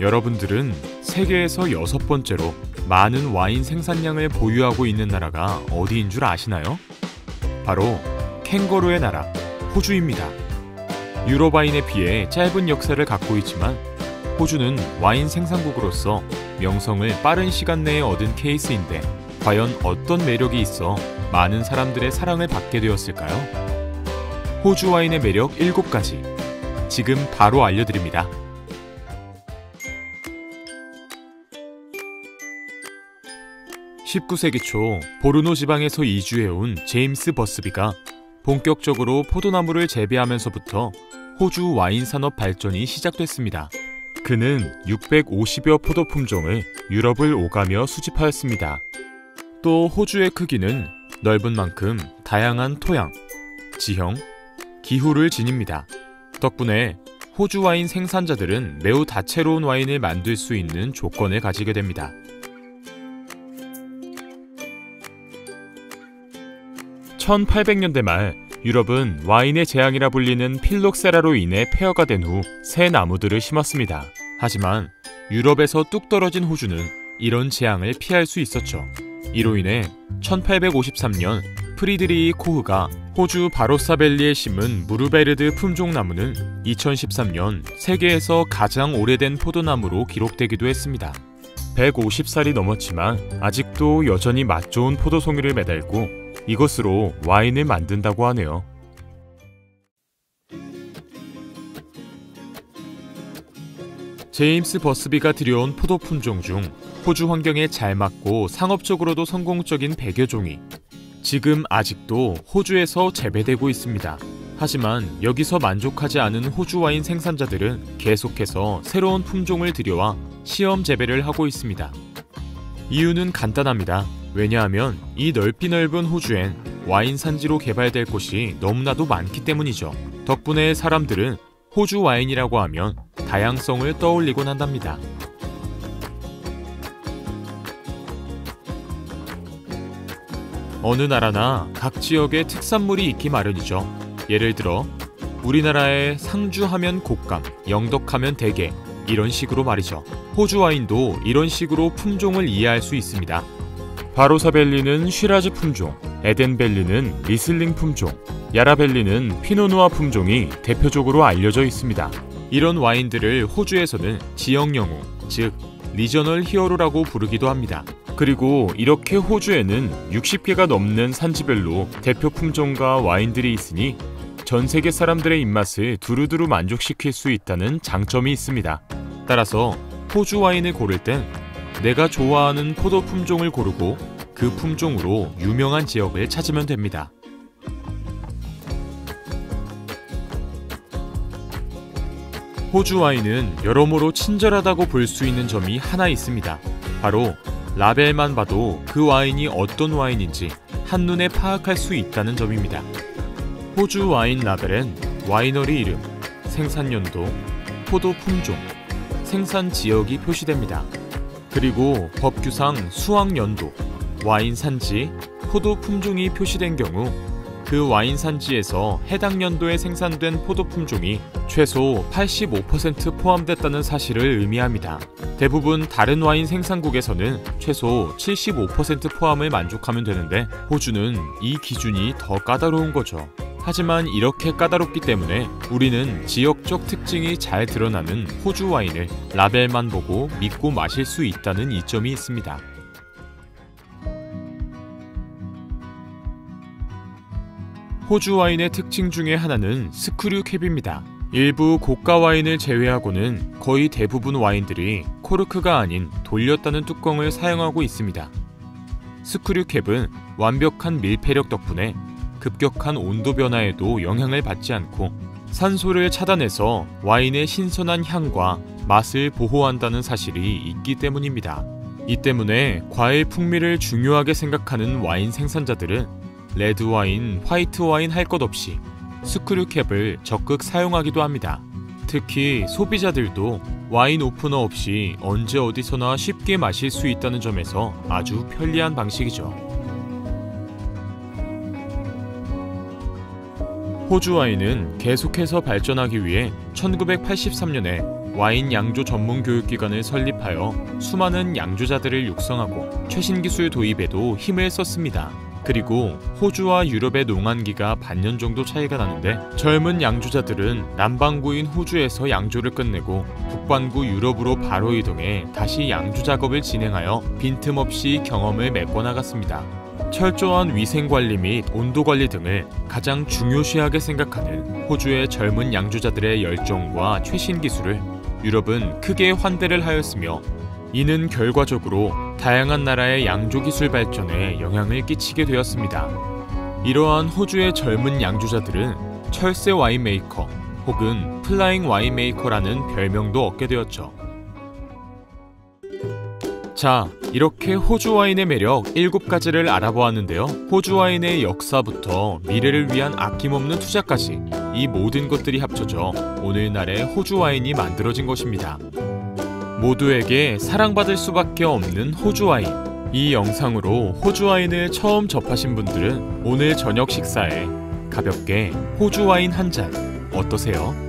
여러분들은 세계에서 여섯 번째로 많은 와인 생산량을 보유하고 있는 나라가 어디인 줄 아시나요? 바로 캥거루의 나라, 호주입니다. 유럽 와인에 비해 짧은 역사를 갖고 있지만 호주는 와인 생산국으로서 명성을 빠른 시간 내에 얻은 케이스인데 과연 어떤 매력이 있어 많은 사람들의 사랑을 받게 되었을까요? 호주 와인의 매력 7가지. 지금 바로 알려드립니다. 19세기 초 보르노 지방에서 이주해온 제임스 버스비가 본격적으로 포도나무를 재배하면서부터 호주 와인 산업 발전이 시작됐습니다. 그는 650여 포도 품종을 유럽을 오가며 수집하였습니다. 또 호주의 크기는 넓은 만큼 다양한 토양, 지형, 기후를 지닙니다. 덕분에 호주 와인 생산자들은 매우 다채로운 와인을 만들 수 있는 조건을 가지게 됩니다. 1800년대 말 유럽은 와인의 재앙이라 불리는 필록세라로 인해 폐허가 된 후 새 나무들을 심었습니다. 하지만 유럽에서 뚝 떨어진 호주는 이런 재앙을 피할 수 있었죠. 이로 인해 1853년 프리드리히 코흐가 호주 바로사밸리에 심은 무르베르드 품종 나무는 2013년 세계에서 가장 오래된 포도나무로 기록되기도 했습니다. 150살이 넘었지만 아직도 여전히 맛 좋은 포도송이를 매달고 이것으로 와인을 만든다고 하네요. 제임스 버스비가 들여온 포도 품종 중 호주 환경에 잘 맞고 상업적으로도 성공적인 100여 종이 지금 아직도 호주에서 재배되고 있습니다. 하지만 여기서 만족하지 않은 호주 와인 생산자들은 계속해서 새로운 품종을 들여와 시험 재배를 하고 있습니다. 이유는 간단합니다. 왜냐하면 이 넓이 넓은 호주엔 와인 산지로 개발될 곳이 너무나도 많기 때문이죠. 덕분에 사람들은 호주 와인이라고 하면 다양성을 떠올리곤 한답니다. 어느 나라나 각 지역의 특산물이 있기 마련이죠. 예를 들어 우리나라의 상주하면 곶감, 영덕하면 대게 이런 식으로 말이죠. 호주 와인도 이런 식으로 품종을 이해할 수 있습니다. 바로사벨리는 쉬라즈 품종, 에덴벨리는 리슬링 품종, 야라벨리는 피노누아 품종이 대표적으로 알려져 있습니다. 이런 와인들을 호주에서는 지역 영웅, 즉 regional hero라고 부르기도 합니다. 그리고 이렇게 호주에는 60개가 넘는 산지별로 대표 품종과 와인들이 있으니 전 세계 사람들의 입맛을 두루두루 만족시킬 수 있다는 장점이 있습니다. 따라서 호주 와인을 고를 땐 내가 좋아하는 포도 품종을 고르고 그 품종으로 유명한 지역을 찾으면 됩니다. 호주 와인은 여러모로 친절하다고 볼 수 있는 점이 하나 있습니다. 바로 라벨만 봐도 그 와인이 어떤 와인인지 한눈에 파악할 수 있다는 점입니다. 호주 와인 라벨엔 와이너리 이름, 생산연도, 포도 품종, 생산 지역이 표시됩니다. 그리고 법규상 수확 연도, 와인 산지, 포도 품종이 표시된 경우 그 와인 산지에서 해당 연도에 생산된 포도 품종이 최소 85% 포함됐다는 사실을 의미합니다. 대부분 다른 와인 생산국에서는 최소 75% 포함을 만족하면 되는데 호주는 이 기준이 더 까다로운 거죠. 하지만 이렇게 까다롭기 때문에 우리는 지역적 특징이 잘 드러나는 호주 와인을 라벨만 보고 믿고 마실 수 있다는 이점이 있습니다. 호주 와인의 특징 중의 하나는 스크류 캡입니다. 일부 고가 와인을 제외하고는 거의 대부분 와인들이 코르크가 아닌 돌렸다는 뚜껑을 사용하고 있습니다. 스크류 캡은 완벽한 밀폐력 덕분에 급격한 온도 변화에도 영향을 받지 않고 산소를 차단해서 와인의 신선한 향과 맛을 보호한다는 사실이 있기 때문입니다. 이 때문에 과일 풍미를 중요하게 생각하는 와인 생산자들은 레드 와인, 화이트 와인 할 것 없이 screw cap을 적극 사용하기도 합니다. 특히 소비자들도 와인 오프너 없이 언제 어디서나 쉽게 마실 수 있다는 점에서 아주 편리한 방식이죠. 호주 와인은 계속해서 발전하기 위해 1983년에 와인 양조 전문 교육기관을 설립하여 수많은 양조자들을 육성하고 최신 기술 도입에도 힘을 썼습니다. 그리고 호주와 유럽의 농한기가 반년 정도 차이가 나는데 젊은 양조자들은 남반구인 호주에서 양조를 끝내고 북반구 유럽으로 바로 이동해 다시 양조 작업을 진행하여 빈틈없이 경험을 메꿔 나갔습니다. 철저한 위생 관리 및 온도 관리 등을 가장 중요시하게 생각하는 호주의 젊은 양조자들의 열정과 최신 기술을 유럽은 크게 환대를 하였으며 이는 결과적으로 다양한 나라의 양조 기술 발전에 영향을 끼치게 되었습니다. 이러한 호주의 젊은 양조자들은 철새 winemaker 혹은 flying winemaker라는 별명도 얻게 되었죠. 자, 이렇게 호주 와인의 매력 7가지를 알아보았는데요. 호주 와인의 역사부터 미래를 위한 아낌없는 투자까지 이 모든 것들이 합쳐져 오늘날의 호주 와인이 만들어진 것입니다. 모두에게 사랑받을 수밖에 없는 호주 와인. 이 영상으로 호주 와인을 처음 접하신 분들은 오늘 저녁 식사에 가볍게 호주 와인 한 잔 어떠세요?